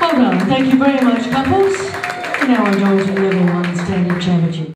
Well done. Thank you very much, couples.